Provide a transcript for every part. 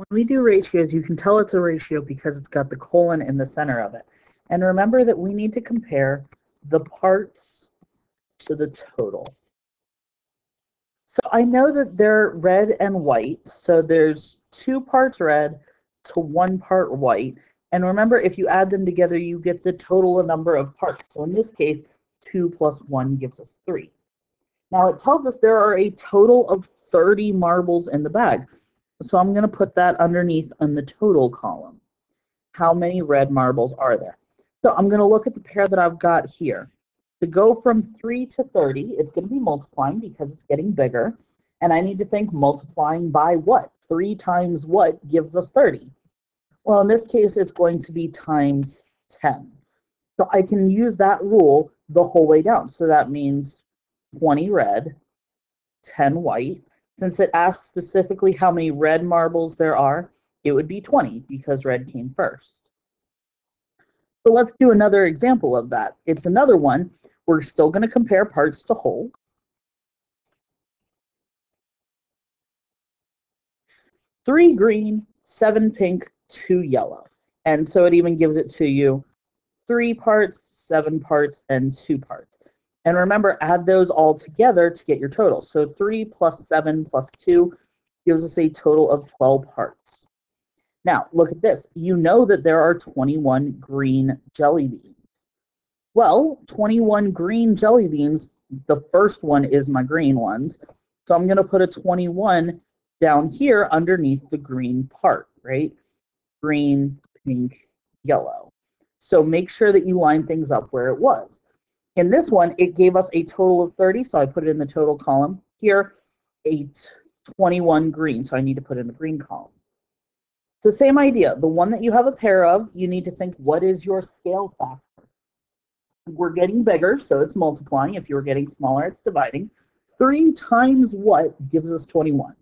When we do ratios, you can tell it's a ratio because it's got the colon in the center of it. And remember that we need to compare the parts to the total. So I know that they're red and white. So there's two parts red to one part white. And remember, if you add them together, you get the total number of parts. So in this case, 2 plus 1 gives us 3. Now it tells us there are a total of 30 marbles in the bag. So I'm going to put that underneath in the total column. How many red marbles are there? So I'm going to look at the pair that I've got here. To go from 3 to 30, it's going to be multiplying because it's getting bigger. And I need to think multiplying by what? 3 times what gives us 30? Well, in this case, it's going to be times 10. So I can use that rule the whole way down. So that means 20 red, 10 white. Since it asks specifically how many red marbles there are, it would be 20 because red came first. So let's do another example of that. It's another one. We're still going to compare parts to whole. Three green, seven pink, two yellow. And so it even gives it to you three parts, seven parts, and two parts. And remember, add those all together to get your total. So 3 plus 7 plus 2 gives us a total of 12 parts. Now, look at this. You know that there are 21 green jelly beans. Well, 21 green jelly beans, the first one is my green ones. So I'm going to put a 21 down here underneath the green part, right? Green, pink, yellow. So make sure that you line things up where it was. In this one, it gave us a total of 30, so I put it in the total column. Here, a 21 green, so I need to put in the green column. So same idea. The one that you have a pair of, you need to think, what is your scale factor? We're getting bigger, so it's multiplying. If you were getting smaller, it's dividing. 3 times what gives us 21?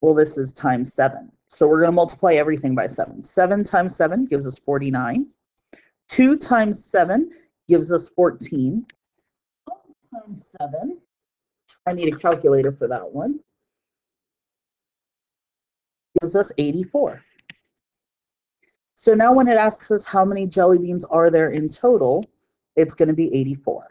Well, this is times 7. So we're going to multiply everything by 7. 7 times 7 gives us 49. 2 times 7 gives us 14. times 7, I need a calculator for that one, gives us 84. So now when it asks us how many jelly beans are there in total, it's going to be 84.